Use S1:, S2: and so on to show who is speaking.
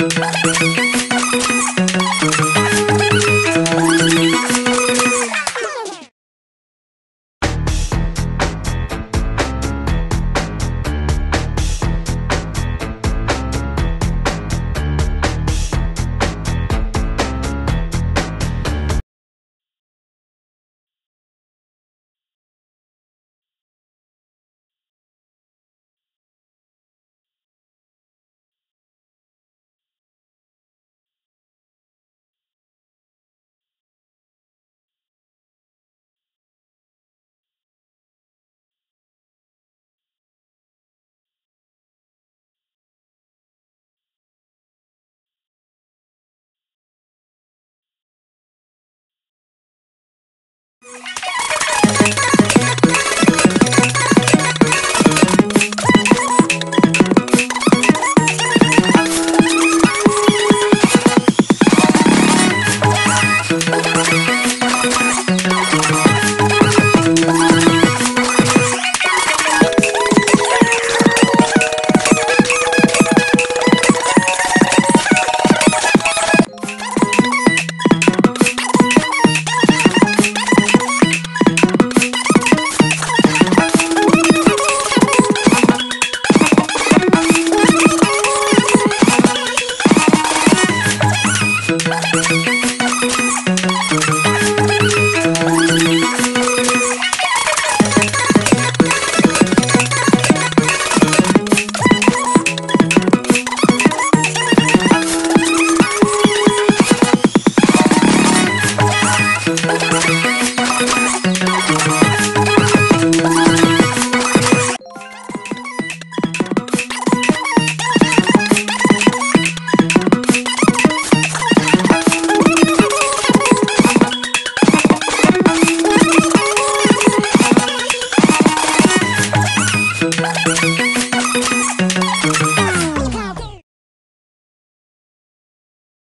S1: Thank you. Bye.